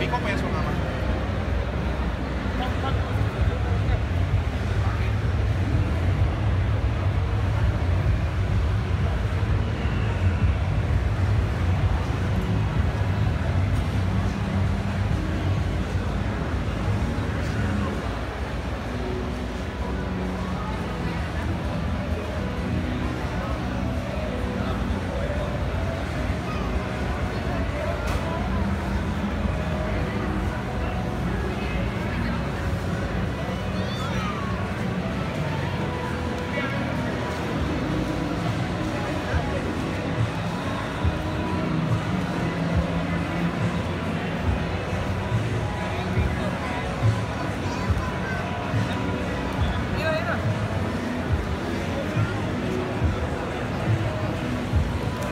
Biko punya suka apa?